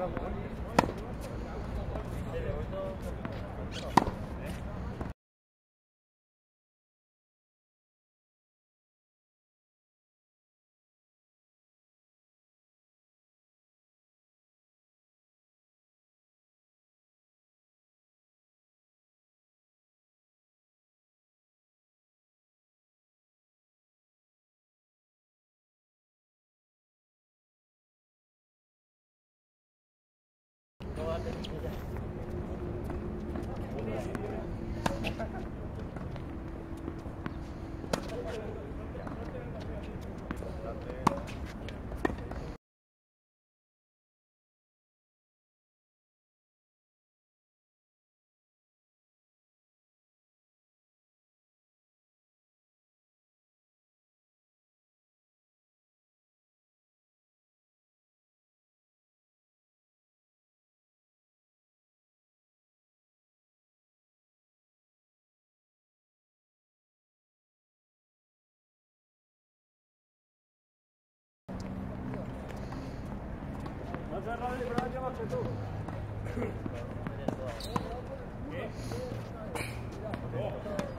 Ahora, Thank you. Thank you.